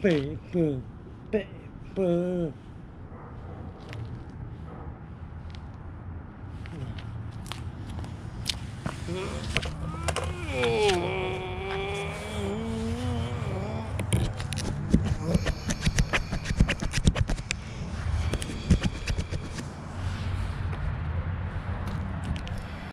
北部，北部。